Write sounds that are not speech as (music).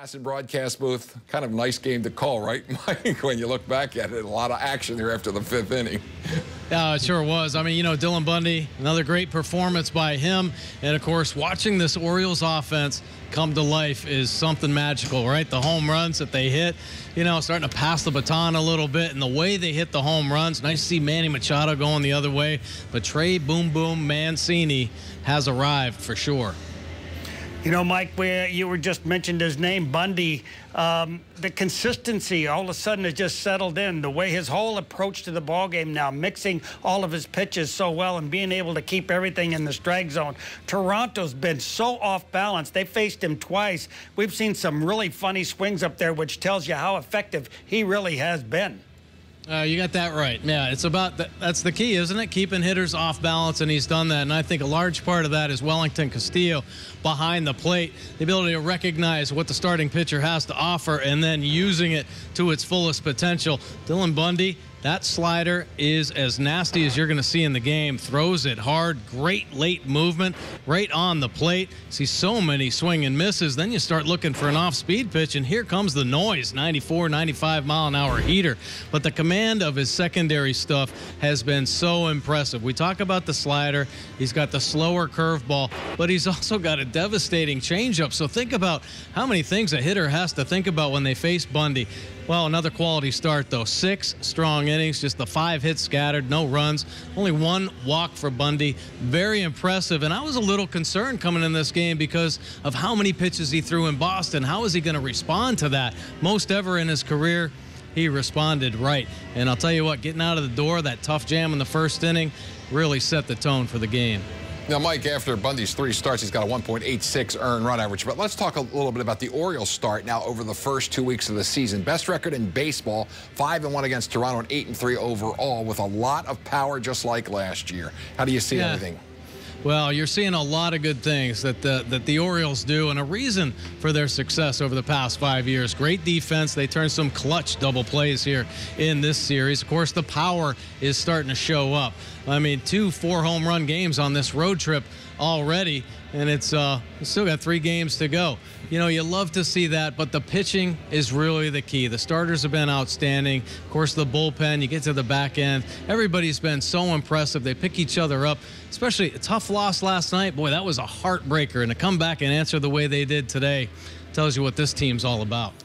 Massive broadcast booth, kind of nice game to call, right, (laughs) Mike? When you look back at it, a lot of action there after the fifth inning. Yeah, it sure was. I mean, you know, Dylan Bundy, another great performance by him. And of course, watching this Orioles offense come to life is something magical, right? The home runs that they hit, you know, starting to pass the baton a little bit, and the way they hit the home runs. Nice to see Manny Machado going the other way. But Trey Boom Boom Mancini has arrived for sure. You know, Mike, we, you were just mentioned his name, Bundy. Um, the consistency all of a sudden has just settled in. The way his whole approach to the ball game now, mixing all of his pitches so well and being able to keep everything in the strike zone. Toronto's been so off balance. They faced him twice. We've seen some really funny swings up there, which tells you how effective he really has been. Uh, you got that right. Yeah, it's about that's the key, isn't it? Keeping hitters off balance, and he's done that. And I think a large part of that is Wellington Castillo behind the plate, the ability to recognize what the starting pitcher has to offer, and then using it to its fullest potential. Dylan Bundy that slider is as nasty as you're going to see in the game. Throws it hard, great late movement, right on the plate. See so many swing and misses. Then you start looking for an off speed pitch, and here comes the noise 94, 95 mile an hour heater. But the command of his secondary stuff has been so impressive. We talk about the slider, he's got the slower curveball, but he's (laughs) also got a devastating changeup. So think about how many things a hitter has to think about when they face Bundy. Well, another quality start, though. Six strong innings, just the five hits scattered, no runs, only one walk for Bundy. Very impressive. And I was a little concerned coming in this game because of how many pitches he threw in Boston. How is he going to respond to that? Most ever in his career, he responded right. And I'll tell you what, getting out of the door, that tough jam in the first inning, really set the tone for the game. Now, Mike, after Bundy's three starts, he's got a 1.86 earned run average. But let's talk a little bit about the Orioles start now over the first two weeks of the season. Best record in baseball, 5 and 1 against Toronto and 8 and 3 overall with a lot of power just like last year. How do you see yeah. everything? Well, you're seeing a lot of good things that the, that the Orioles do, and a reason for their success over the past five years. Great defense. They turned some clutch double plays here in this series. Of course, the power is starting to show up. I mean, two four home run games on this road trip already, and it's uh, still got three games to go. You know, you love to see that, but the pitching is really the key. The starters have been outstanding. Of course, the bullpen, you get to the back end. Everybody's been so impressive. They pick each other up, especially a tough loss last night. Boy, that was a heartbreaker. And to come back and answer the way they did today tells you what this team's all about.